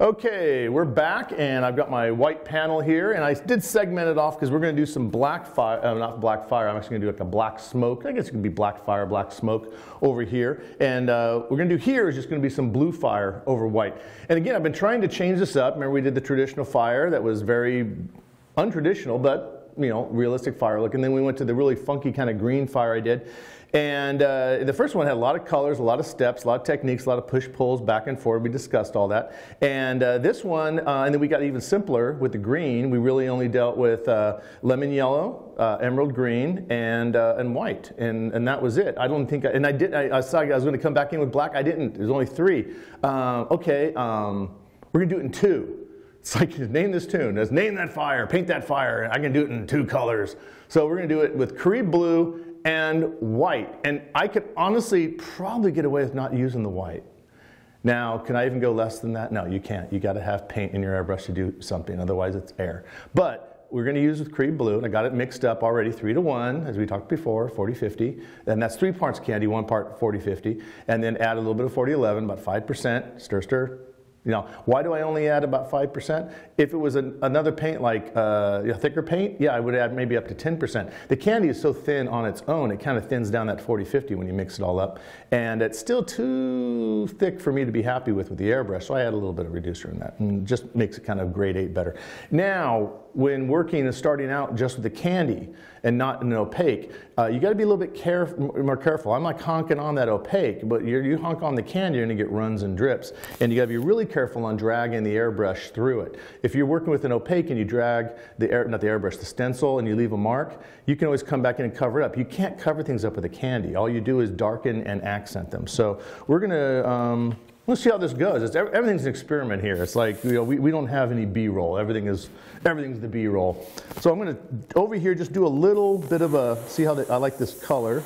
Okay, we're back and I've got my white panel here and I did segment it off because we're going to do some black fire, uh, not black fire, I'm actually going to do like a black smoke. I guess it could be black fire, black smoke over here. And uh, we're going to do here is just going to be some blue fire over white. And again, I've been trying to change this up. Remember we did the traditional fire that was very untraditional, but you know, realistic fire look. And then we went to the really funky kind of green fire I did. And uh, the first one had a lot of colors, a lot of steps, a lot of techniques, a lot of push pulls back and forth. We discussed all that. And uh, this one, uh, and then we got even simpler with the green. We really only dealt with uh, lemon yellow, uh, emerald green, and uh, and white, and and that was it. I don't think, I, and I did. I, I saw I was going to come back in with black. I didn't. There's only three. okay, um, we're going to do it in two. It's like, name this tune. Let's name that fire, paint that fire. I can do it in two colors. So we're going to do it with Cree blue and white. And I could honestly probably get away with not using the white. Now, can I even go less than that? No, you can't. You got to have paint in your airbrush to do something, otherwise it's air. But we're going to use with Cree Blue, and I got it mixed up already three to one, as we talked before, 40-50. And that's three parts candy, one part 40-50. And then add a little bit of 40-11, about 5%, stir, stir, you know, why do I only add about 5%? If it was an, another paint like uh, a thicker paint, yeah, I would add maybe up to 10%. The candy is so thin on its own, it kind of thins down that 40-50 when you mix it all up. And it's still too thick for me to be happy with with the airbrush, so I add a little bit of reducer in that and just makes it kind of grade 8 better. Now, when working and starting out just with the candy and not an opaque, uh, you got to be a little bit more careful. I'm like honking on that opaque, but you honk on the candy, you're going to get runs and drips. And you got to be really careful on dragging the airbrush through it. If you're working with an opaque and you drag the air, not the airbrush, the stencil, and you leave a mark, you can always come back in and cover it up. You can't cover things up with a candy. All you do is darken and accent them. So we're going to um, Let's see how this goes. It's, everything's an experiment here. It's like, you know, we, we don't have any B-roll. Everything is, everything's the B-roll. So I'm going to, over here, just do a little bit of a, see how I like this color.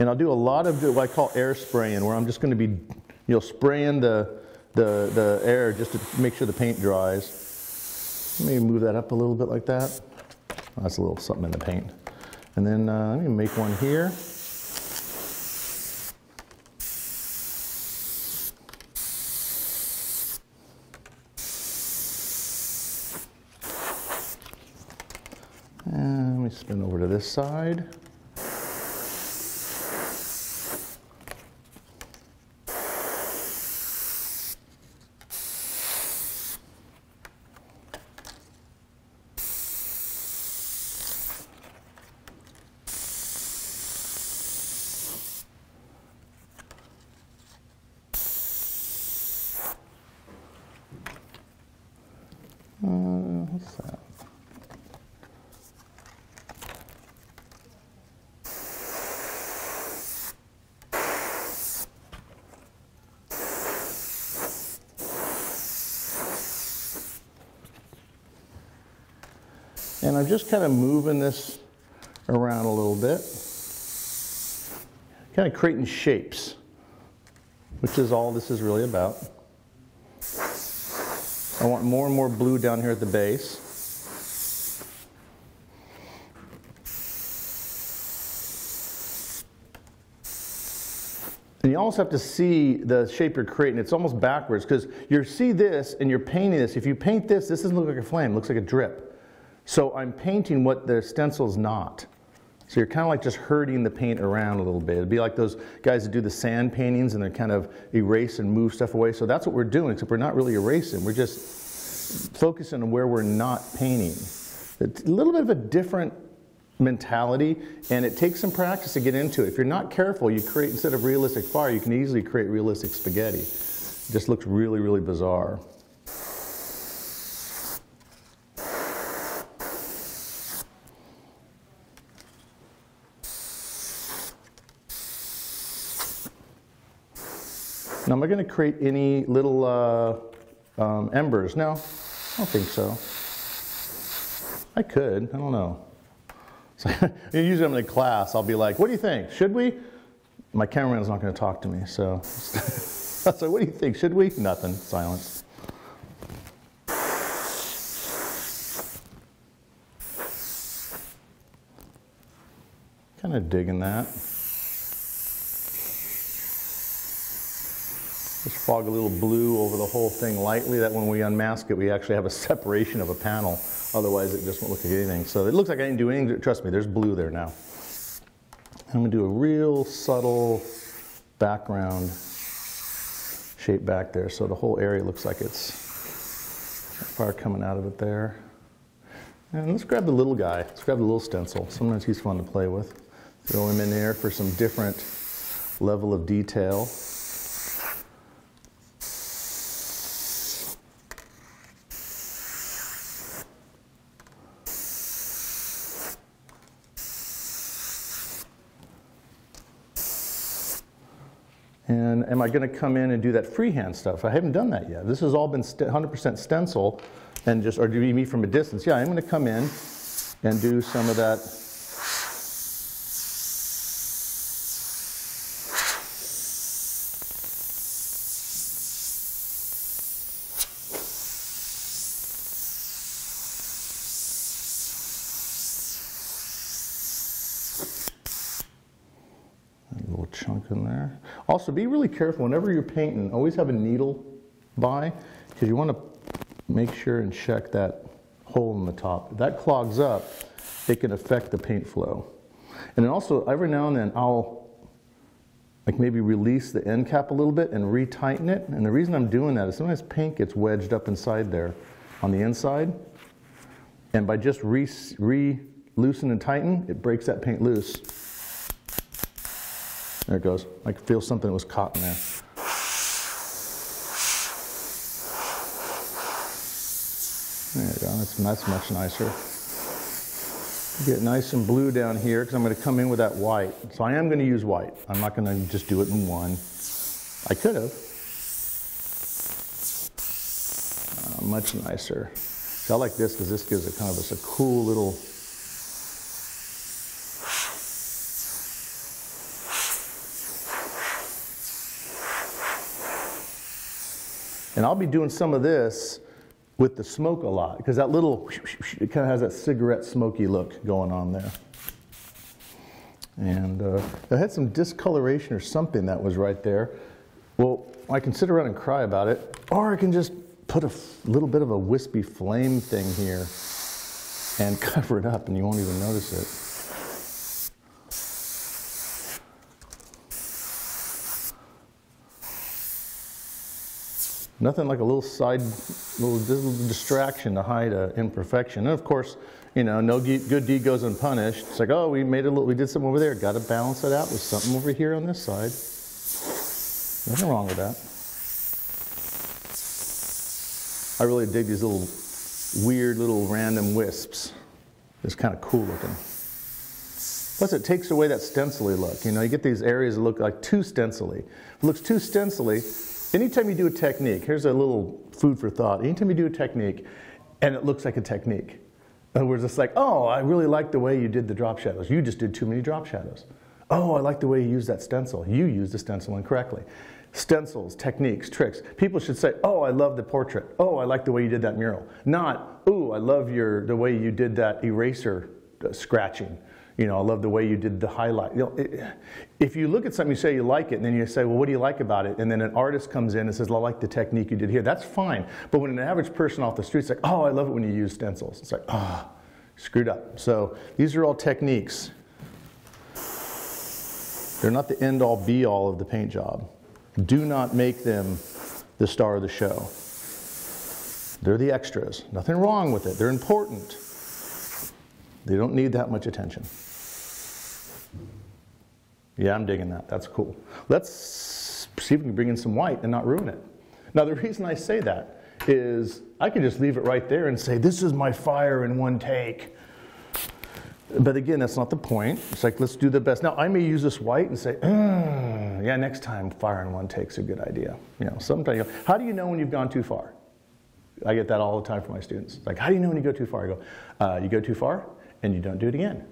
And I'll do a lot of what I call air spraying, where I'm just going to be, you know, spraying the, the, the air just to make sure the paint dries. Maybe move that up a little bit like that. That's a little something in the paint. And then uh, let me make one here. Spin over to this side. And I'm just kind of moving this around a little bit. Kind of creating shapes, which is all this is really about. I want more and more blue down here at the base. And you almost have to see the shape you're creating. It's almost backwards because you see this and you're painting this. If you paint this, this doesn't look like a flame, it looks like a drip. So I'm painting what the stencil's not. So you're kind of like just herding the paint around a little bit. It'd be like those guys that do the sand paintings and they kind of erase and move stuff away. So that's what we're doing, except we're not really erasing. We're just focusing on where we're not painting. It's a little bit of a different mentality, and it takes some practice to get into it. If you're not careful, you create, instead of realistic fire, you can easily create realistic spaghetti. It just looks really, really bizarre. Now, am I going to create any little uh, um, embers? No, I don't think so. I could. I don't know. So, usually I'm in a class, I'll be like, what do you think? Should we? My cameraman's not going to talk to me, so. so what do you think? Should we? Nothing. Silence. Kind of digging that. Just fog a little blue over the whole thing lightly, that when we unmask it, we actually have a separation of a panel. Otherwise, it just won't look like anything. So it looks like I didn't do anything. Trust me, there's blue there now. I'm gonna do a real subtle background shape back there. So the whole area looks like it's fire coming out of it there. And let's grab the little guy. Let's grab the little stencil. Sometimes he's fun to play with. Throw him in there for some different level of detail. And am I going to come in and do that freehand stuff? I haven't done that yet. This has all been 100% stencil and just, or do you meet from a distance? Yeah, I'm going to come in and do some of that chunk in there. Also, be really careful whenever you're painting, always have a needle by, because you want to make sure and check that hole in the top. If that clogs up, it can affect the paint flow. And then also, every now and then, I'll like maybe release the end cap a little bit and retighten it. And the reason I'm doing that is sometimes paint gets wedged up inside there on the inside. And by just re, re loosen and tighten, it breaks that paint loose. There it goes. I can feel something that was caught in there. There you go. That's, that's much nicer. Get nice and blue down here because I'm going to come in with that white. So I am going to use white. I'm not going to just do it in one. I could have. Uh, much nicer. So I like this because this gives it kind of a cool little And I'll be doing some of this with the smoke a lot because that little, it kind of has that cigarette smoky look going on there. And uh, I had some discoloration or something that was right there. Well, I can sit around and cry about it, or I can just put a little bit of a wispy flame thing here and cover it up and you won't even notice it. Nothing like a little side, little, little distraction to hide an imperfection. And of course, you know, no good deed goes unpunished. It's like, oh, we made a little, we did something over there. Got to balance it out with something over here on this side. Nothing wrong with that. I really dig these little weird little random wisps. It's kind of cool looking. Plus, it takes away that stencily look. You know, you get these areas that look like too stencily. If it looks too stencily, Anytime you do a technique, here's a little food for thought. Anytime you do a technique and it looks like a technique, in other words, it's like, oh, I really like the way you did the drop shadows. You just did too many drop shadows. Oh, I like the way you used that stencil. You used the stencil incorrectly. Stencils, techniques, tricks. People should say, oh, I love the portrait. Oh, I like the way you did that mural. Not, oh, I love your, the way you did that eraser uh, scratching you know, I love the way you did the highlight. You know, it, if you look at something, you say you like it, and then you say, well, what do you like about it? And then an artist comes in and says, well, I like the technique you did here. That's fine. But when an average person off the street's like, oh, I love it when you use stencils. It's like, ah, oh, screwed up. So these are all techniques. They're not the end all be all of the paint job. Do not make them the star of the show. They're the extras. Nothing wrong with it. They're important. They don't need that much attention. Yeah, I'm digging that. That's cool. Let's see if we can bring in some white and not ruin it. Now, the reason I say that is I can just leave it right there and say, this is my fire in one take. But again, that's not the point. It's like, let's do the best. Now, I may use this white and say, mm, yeah, next time fire in one take's a good idea. You know, sometimes, how do you know when you've gone too far? I get that all the time from my students. Like, how do you know when you go too far? I go, uh, you go too far and you don't do it again.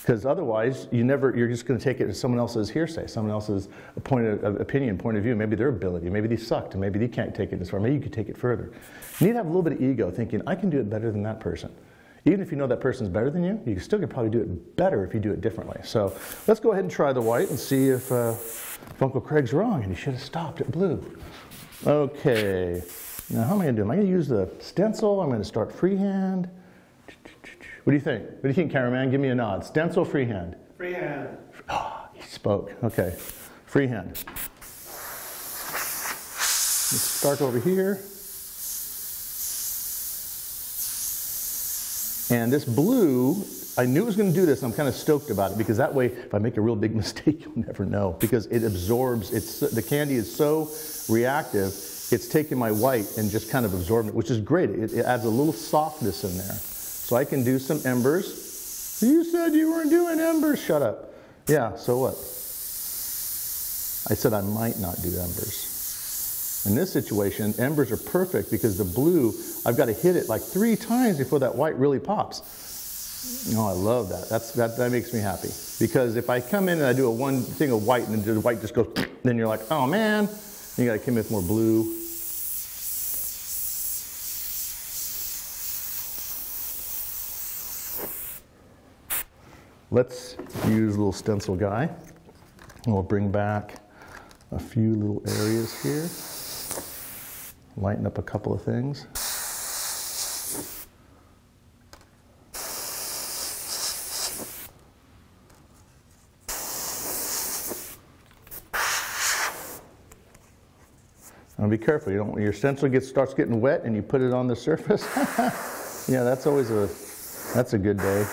Because otherwise you never you're just going to take it as someone else's hearsay someone else's point of opinion point of view maybe their ability maybe they sucked and maybe they can't take it as far maybe you could take it further you need to have a little bit of ego thinking i can do it better than that person even if you know that person's better than you you still can probably do it better if you do it differently so let's go ahead and try the white and see if uh, Uncle Craig's wrong and he should have stopped at blue. Okay, now how am I going to do? Am I going to use the stencil? I'm going to start freehand. What do you think? What do you think, cameraman? Give me a nod. Stencil, freehand. Freehand. Oh, he spoke. Okay, freehand. Let's start over here. And this blue, I knew it was going to do this. I'm kind of stoked about it because that way, if I make a real big mistake, you'll never know because it absorbs. It's the candy is so reactive. It's taking my white and just kind of absorbing it, which is great. It, it adds a little softness in there. So I can do some embers. You said you weren't doing embers. Shut up. Yeah. So what? I said I might not do embers. In this situation, embers are perfect because the blue, I've got to hit it like three times before that white really pops. Oh, I love that. That's, that, that makes me happy. Because if I come in and I do a one thing of white and then the white just goes, then you're like, oh man, you got to come in with more blue. Let's use a little stencil guy. And We'll bring back a few little areas here lighten up a couple of things. Now be careful. You don't. Your stencil gets starts getting wet, and you put it on the surface. yeah, that's always a that's a good day.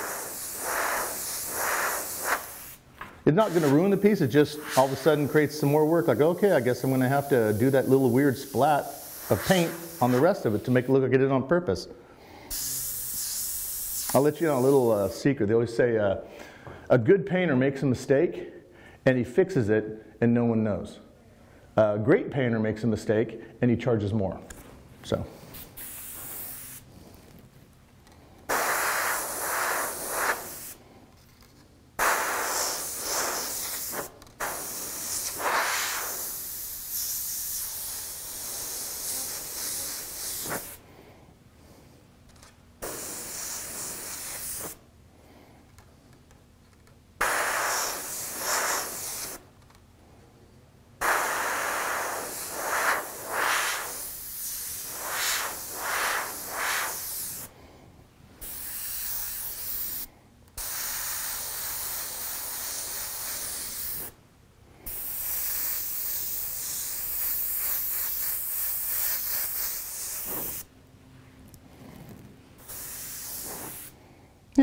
It's not going to ruin the piece. It just all of a sudden creates some more work. Like, okay, I guess I'm going to have to do that little weird splat of paint on the rest of it to make it look like it did on purpose. I'll let you know a little uh, secret. They always say uh, a good painter makes a mistake and he fixes it and no one knows. A great painter makes a mistake and he charges more. So.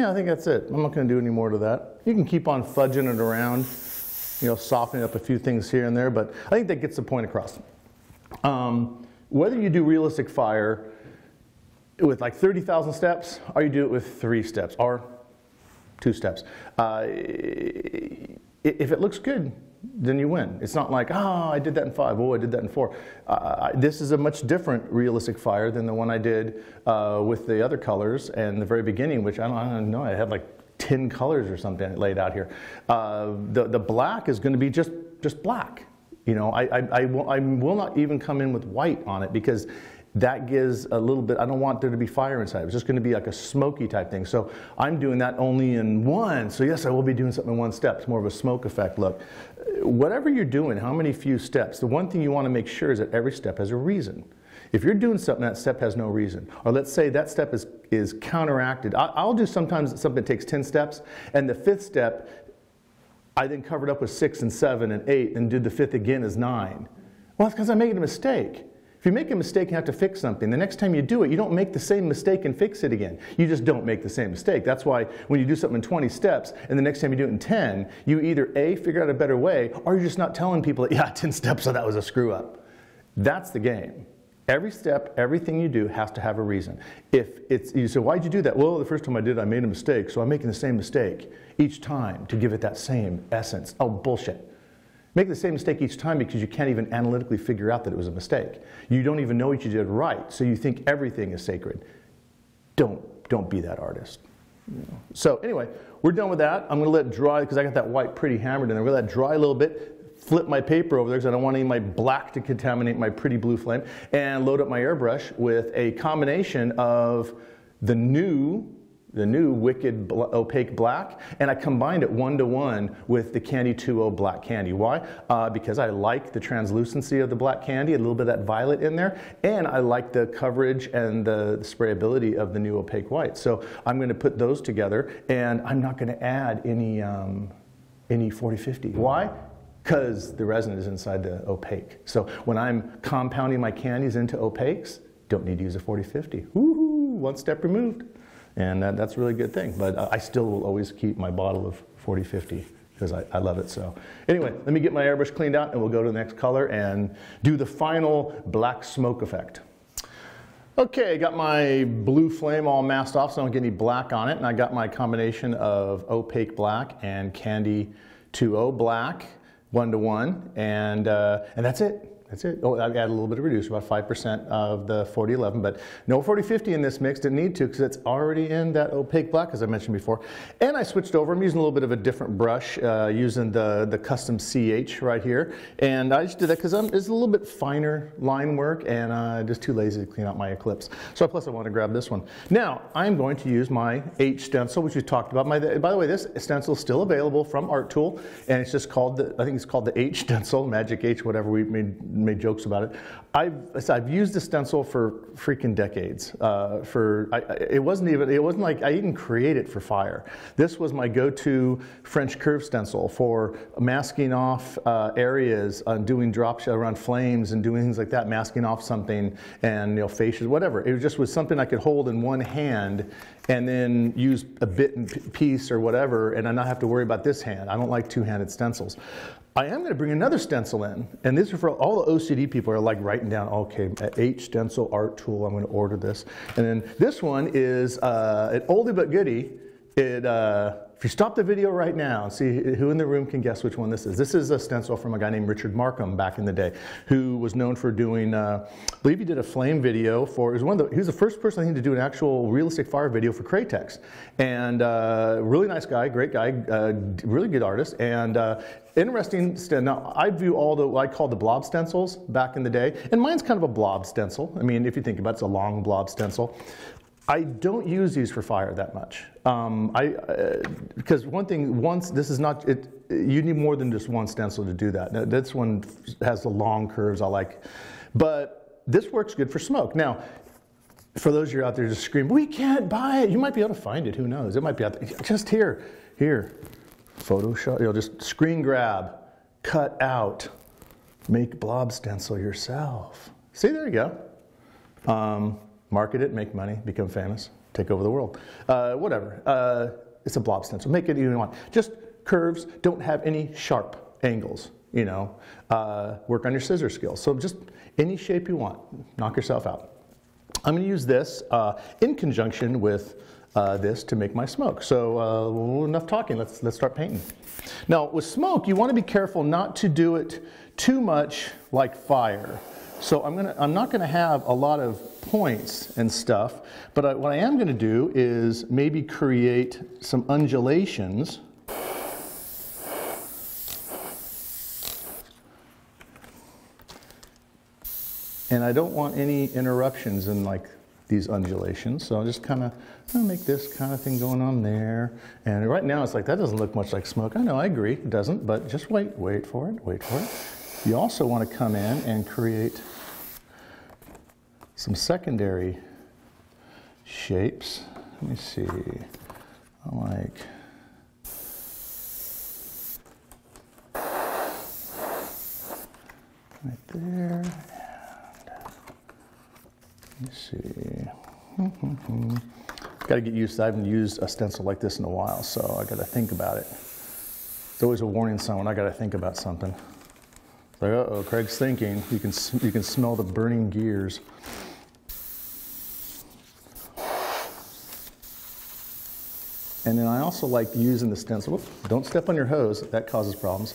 I think that's it. I'm not going to do any more to that. You can keep on fudging it around, you know, softening up a few things here and there, but I think that gets the point across. Um, whether you do realistic fire with like 30,000 steps, or you do it with three steps, or two steps, uh, if it looks good, then you win. It's not like, ah, oh, I did that in five, oh, I did that in four. Uh, this is a much different realistic fire than the one I did uh, with the other colors and the very beginning, which I don't, I don't know, I had like 10 colors or something laid out here. Uh, the, the black is going to be just, just black. You know, I, I, I, will, I will not even come in with white on it because that gives a little bit, I don't want there to be fire inside. It's just going to be like a smoky type thing. So I'm doing that only in one. So yes, I will be doing something in one step. It's more of a smoke effect look. Whatever you're doing, how many few steps, the one thing you want to make sure is that every step has a reason. If you're doing something, that step has no reason. Or let's say that step is, is counteracted. I'll do sometimes something that takes 10 steps, and the fifth step, I then covered up with six and seven and eight, and did the fifth again as nine. Well, that's because I'm making a mistake. You make a mistake and have to fix something, the next time you do it, you don't make the same mistake and fix it again. You just don't make the same mistake. That's why when you do something in 20 steps and the next time you do it in 10, you either A, figure out a better way, or you're just not telling people that, yeah, 10 steps, so that was a screw up. That's the game. Every step, everything you do has to have a reason. If it's, you say, why'd you do that? Well, the first time I did, it, I made a mistake, so I'm making the same mistake each time to give it that same essence. Oh, bullshit. Make the same mistake each time because you can't even analytically figure out that it was a mistake. You don't even know what you did right, so you think everything is sacred. Don't, don't be that artist. So anyway, we're done with that. I'm going to let it dry because I got that white pretty hammered in there. I'm going to let dry a little bit, flip my paper over there because I don't want any of my black to contaminate my pretty blue flame, and load up my airbrush with a combination of the new the new Wicked Opaque Black, and I combined it one to one with the Candy2o Black Candy. Why? Uh, because I like the translucency of the black candy, a little bit of that violet in there, and I like the coverage and the, the sprayability of the new Opaque White. So I'm going to put those together, and I'm not going to add any um, any 4050. Why? Because the resin is inside the opaque. So when I'm compounding my candies into opaques, don't need to use a 4050. Woohoo! One step removed and that, that's a really good thing. But uh, I still will always keep my bottle of 4050 because I, I, love it so. Anyway, let me get my airbrush cleaned out and we'll go to the next color and do the final black smoke effect. Okay, I got my blue flame all masked off so I don't get any black on it. And I got my combination of opaque black and candy 2.0 black, one to one. And, uh, and that's it. That's it. Oh, I've added a little bit of reducer, about 5% of the 4011, but no 4050 in this mix. Didn't need to because it's already in that opaque black, as I mentioned before. And I switched over. I'm using a little bit of a different brush, uh, using the, the custom CH right here. And I just did that because it's a little bit finer line work and uh, just too lazy to clean out my Eclipse. So plus I want to grab this one. Now, I'm going to use my H stencil, which we talked about. My, by the way, this stencil is still available from Artool, and it's just called, the, I think it's called the H stencil, Magic H, whatever we made made jokes about it. I've, I've used the stencil for freaking decades. Uh, for I, it wasn't even it wasn't like I didn't create it for fire. This was my go-to French curve stencil for masking off uh, areas, uh, doing drops around flames and doing things like that, masking off something and you know faces, whatever. It just was something I could hold in one hand and then use a bit and piece or whatever, and I not have to worry about this hand. I don't like two-handed stencils. I am going to bring another stencil in, and this is for all the OCD people are like writing down, okay, H stencil Artool, I'm going to order this. And then this one is uh, an oldie but goodie. It, uh, if you stop the video right now and see who in the room can guess which one this is. This is a stencil from a guy named Richard Markham back in the day, who was known for doing, uh, I believe he did a flame video for, he was, one of the, he was the first person I think to do an actual realistic fire video for Createx. And uh, really nice guy, great guy, uh, really good artist. And uh, interesting, now I view all the, I call the blob stencils back in the day, and mine's kind of a blob stencil. I mean, if you think about it, it's a long blob stencil. I don't use these for fire that much. Um, I uh, because one thing, once this is not it. You need more than just one stencil to do that. This one has the long curves I like, but this works good for smoke. Now, for those of you out there just scream, we can't buy it. You might be able to find it. Who knows? It might be out there. Just here, here, Photoshop. You'll just screen grab, cut out, make blob stencil yourself. See, there you go. Um, market it, make money, become famous, take over the world. Uh, whatever. Uh, it's a blob stencil. Make it you want. Just curves. Don't have any sharp angles. You know, uh, work on your scissor skills. So just any shape you want. Knock yourself out. I'm going to use this uh, in conjunction with uh, this to make my smoke. So uh, enough talking. Let's let's start painting. Now with smoke, you want to be careful not to do it too much like fire. So I'm, gonna, I'm not going to have a lot of points and stuff, but I, what I am going to do is maybe create some undulations. And I don't want any interruptions in like these undulations. So I'll just kind of make this kind of thing going on there. And right now it's like, that doesn't look much like smoke. I know, I agree, it doesn't, but just wait, wait for it, wait for it. You also want to come in and create some secondary shapes. Let me see. I like right there. Let me see. got to get used to I haven't used a stencil like this in a while, so I got to think about it. It's always a warning sign when I got to think about something. Like, uh oh, Craig's thinking. You can, you can smell the burning gears. And then I also like using the stencil. Don't step on your hose, that causes problems.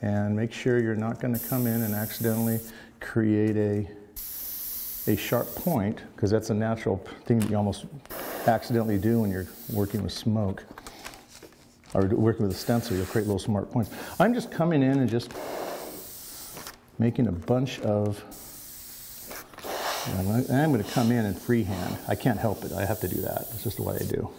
And make sure you're not going to come in and accidentally create a, a sharp point, because that's a natural thing that you almost accidentally do when you're working with smoke or working with a stencil, you'll create little smart points. I'm just coming in and just making a bunch of I'm, going to come in and freehand. I can't help it. I have to do that. It's just the way I do.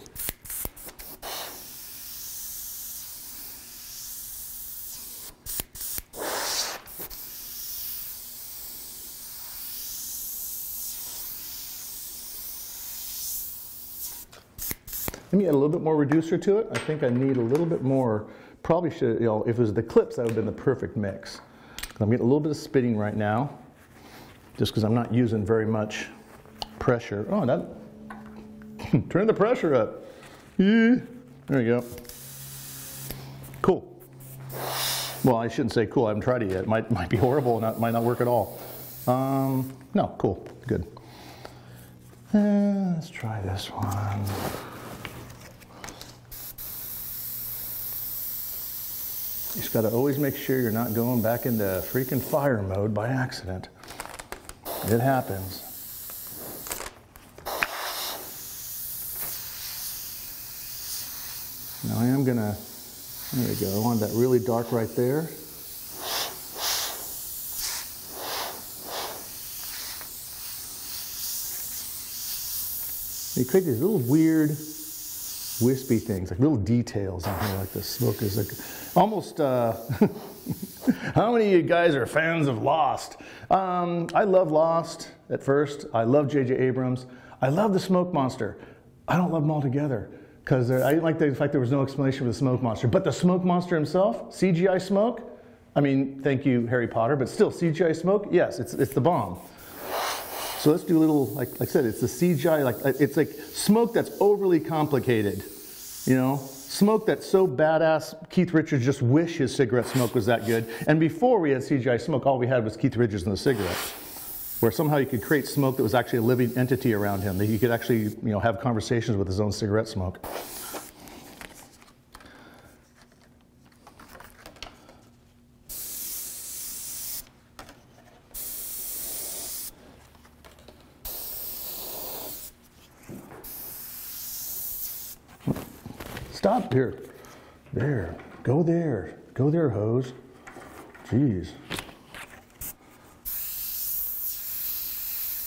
Let me add a little bit more reducer to it. I think I need a little bit more. Probably should, you know, if it was the Eclipse, that would have been the perfect mix. I'm getting a little bit of spitting right now, just because I'm not using very much pressure. Oh, that, turn the pressure up. Yeah. There you go. Cool. Well, I shouldn't say cool. I haven't tried it yet. It might, might be horrible and it might not work at all. Um, no, cool. Good. Uh, let's try this one. You just got to always make sure you're not going back into freaking fire mode by accident. It happens. Now I am to, there we go, I wanted that really dark right there. You create these little weird wispy things, like little details on here, like the smoke is like almost. Uh, how many of you guys are fans of Lost? Um, I love Lost at first. I love J.J. Abrams. I love the Smoke Monster. I don't love them all together because I didn't like the fact there was no explanation for the Smoke Monster. But the Smoke Monster himself, CGI smoke. I mean, thank you, Harry Potter, but still, CGI smoke. Yes, it's it's the bomb. So let's do a little, like, like I said, it's the CGI, like uh, it's like smoke that's overly complicated, you know, smoke that's so badass. Keith Richards just wish his cigarette smoke was that good. And before we had CGI smoke, all we had was Keith Richards and the cigarette, where somehow you could create smoke that was actually a living entity around him, that he could actually, you know, have conversations with his own cigarette smoke. Stop here. There. Go there. Go there, hose. Jeez.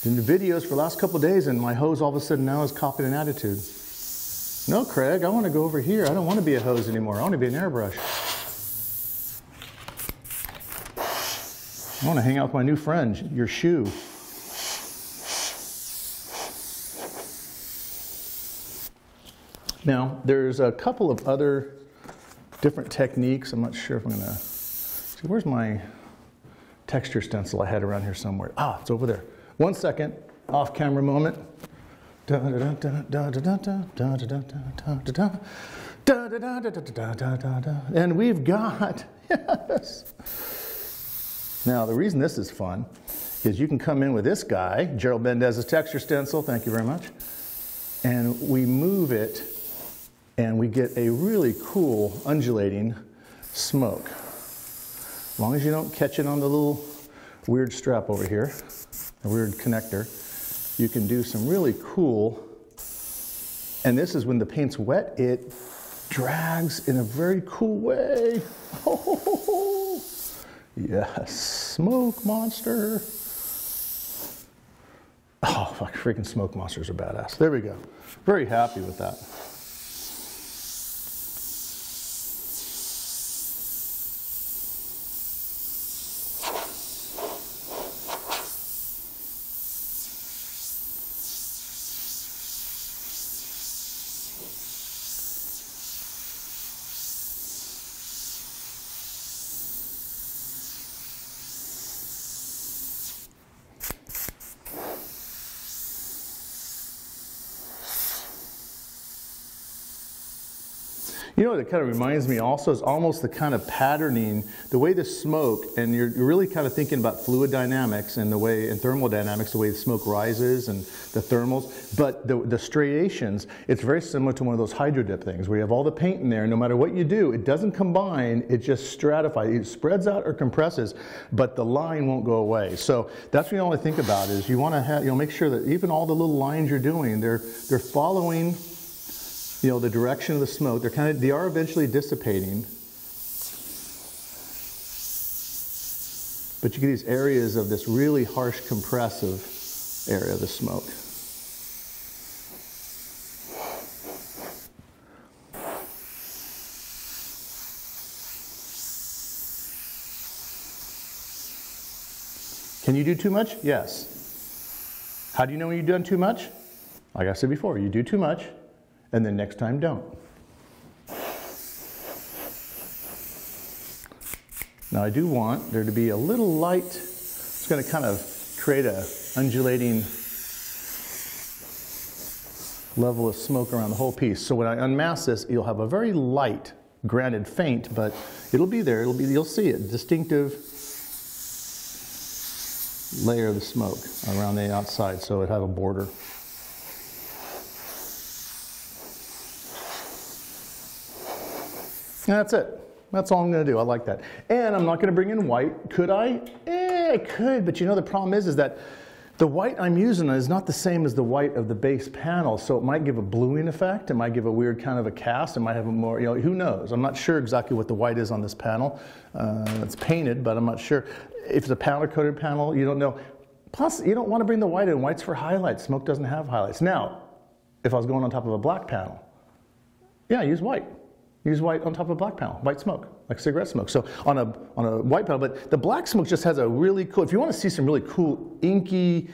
In the videos for the last couple days, and my hose all of a sudden now is copying an attitude. No, Craig, I want to go over here. I don't want to be a hose anymore. I want to be an airbrush. I want to hang out with my new friend, your shoe. Now, there's a couple of other different techniques. I'm not sure if I'm to. See, where's my texture stencil I had around here somewhere? Ah, it's over there. One second, off camera moment. And we've got, yes. Now, the reason this is fun is you can come in with this guy, Gerald Mendez's texture stencil, thank you very much, and we move it and we get a really cool undulating smoke. As long as you don't catch it on the little weird strap over here, a weird connector, you can do some really cool, and this is when the paint's wet, it drags in a very cool way. Oh, yes, smoke monster. Oh, fuck, freaking smoke monsters are badass. There we go. Very happy with that. You know what it kind of reminds me also is almost the kind of patterning, the way the smoke, and you're, really kind of thinking about fluid dynamics and the way, and thermodynamics, the way the smoke rises and the thermals, but the, the striations, it's very similar to one of those hydro dip things where you have all the paint in there, no matter what you do, it doesn't combine, it just stratifies, it spreads out or compresses, but the line won't go away. So that's what you to think about is you want to have, you know, make sure that even all the little lines you're doing, they're, they're following you know, the direction of the smoke, they're kind of, they are eventually dissipating. But you get these areas of this really harsh compressive area of the smoke. Can you do too much? Yes. How do you know when you've done too much? Like I said before, you do too much, and then next time don't. Now I do want there to be a little light, it's going to kind of create a undulating level of smoke around the whole piece. So when I unmask this, you'll have a very light, granted faint, but it'll be there, it'll be, you'll see it, distinctive layer of the smoke around the outside so it have a border. And that's it. That's all I'm going to do. I like that. And I'm not going to bring in white. Could I? Eh, I could, but you know the problem is, is that the white I'm using is not the same as the white of the base panel, so it might give a bluing effect. It might give a weird kind of a cast. It might have a more, you know, who knows? I'm not sure exactly what the white is on this panel. Uh, it's painted, but I'm not sure. If it's a powder coated panel, you don't know. Plus, you don't want to bring the white in. White's for highlights. Smoke doesn't have highlights. Now, if I was going on top of a black panel, yeah, use white. Use white on top of black panel, white smoke, like cigarette smoke. So on a, on a white panel, but the black smoke just has a really cool, if you want to see some really cool, inky,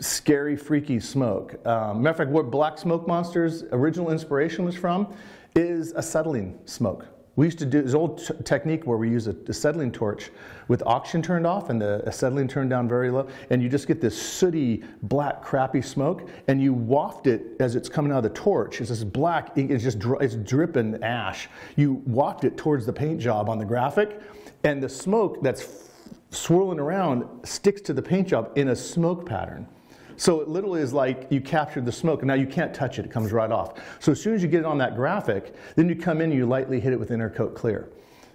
scary, freaky smoke. Um, matter of fact, what Black Smoke Monster's original inspiration was from is acetylene smoke. We used to do this old technique where we use a acetylene torch with oxygen turned off and the acetylene turned down very low, and you just get this sooty, black, crappy smoke, and you waft it as it's coming out of the torch. It's this black, it's just it's dripping ash. You waft it towards the paint job on the graphic, and the smoke that's swirling around sticks to the paint job in a smoke pattern. So it literally is like you captured the smoke, and now you can't touch it, it comes right off. So as soon as you get it on that graphic, then you come in and you lightly hit it with Intercoat Clear.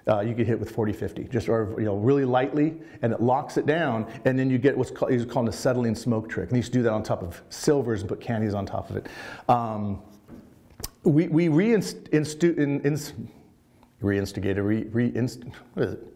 Uh, you can hit with 40-50, just or you know really lightly, and it locks it down, and then you get what's called, is called an acetylene smoke trick. And you used to do that on top of silvers and put candies on top of it. Um, we we in, in, reinstigated, re, reinst, what is it?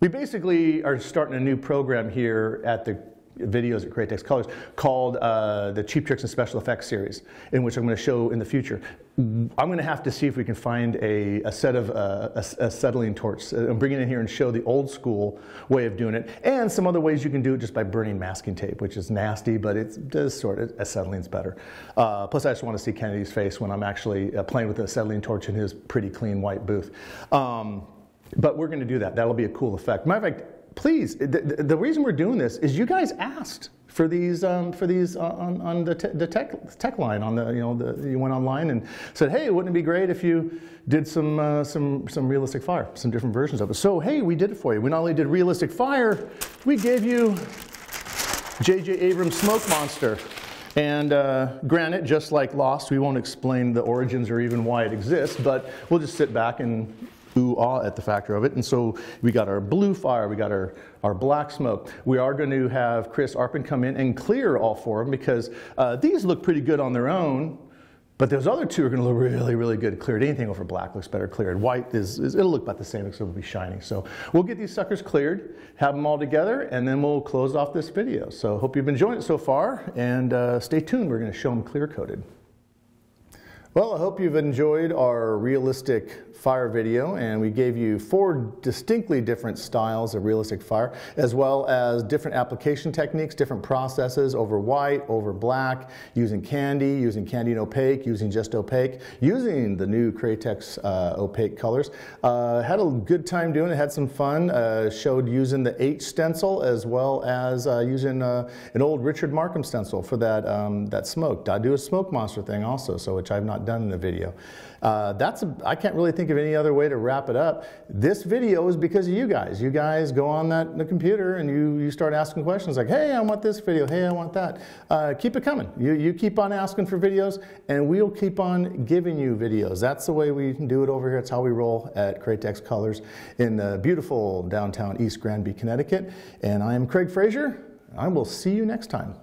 We basically are starting a new program here at the videos at Createx Colors called uh, the Cheap Tricks and Special Effects series, in which I'm going to show in the future. I'm going to have to see if we can find a, a set of uh, acetylene torch. Uh, bringing it in here and show the old school way of doing it, and some other ways you can do it just by burning masking tape, which is nasty, but it does sort of acetylene's better. Uh, plus, I just want to see Kennedy's face when I'm actually uh, playing with an acetylene torch in his pretty clean white booth. Um, but we're going to do that. That'll be a cool effect. Matter of fact, please, the, the, reason we're doing this is you guys asked for these um, for these uh, on, on the, te the tech tech line on the you know the, you went online and said hey wouldn't it be great if you did some uh, some some realistic fire some different versions of it? So hey we did it for you. We not only did realistic fire we gave you J.J. Abrams Smoke Monster. And uh, granted, just like Lost, we won't explain the origins or even why it exists, but we'll just sit back and ooh ah at the factor of it. And so we got our blue fire, we got our, our black smoke. We are going to have Chris Arpin come in and clear all four of them because uh, these look pretty good on their own. But those other two are going to look really, really good cleared. Anything over black looks better cleared. White is, is it'll look about the same, except it'll be shiny. So we'll get these suckers cleared, have them all together, and then we'll close off this video. So hope you've been it so far, and uh, stay tuned. We're going to show them clear coated. Well, I hope you've enjoyed our realistic fire video and we gave you four distinctly different styles of realistic fire as well as different application techniques, different processes over white, over black, using candy, using candy and opaque, using just opaque, using the new Createx uh, opaque colors. Uh, had a good time doing it, had some fun, uh, showed using the H stencil as well as uh, using uh, an old Richard Markham stencil for that, um, that smoke. I do a smoke monster thing also, so which I've not done in the video. Uh, that's a, I can't really think of any other way to wrap it up. This video is because of you guys. You guys go on that the computer and you, you start asking questions like, hey, I want this video. Hey, I want that. Uh, keep it coming. You, you keep on asking for videos and we'll keep on giving you videos. That's the way we do it over here. It's how we roll at Createx Colors in the beautiful downtown East Granby, Connecticut. And I am Craig Fraser. I will see you next time.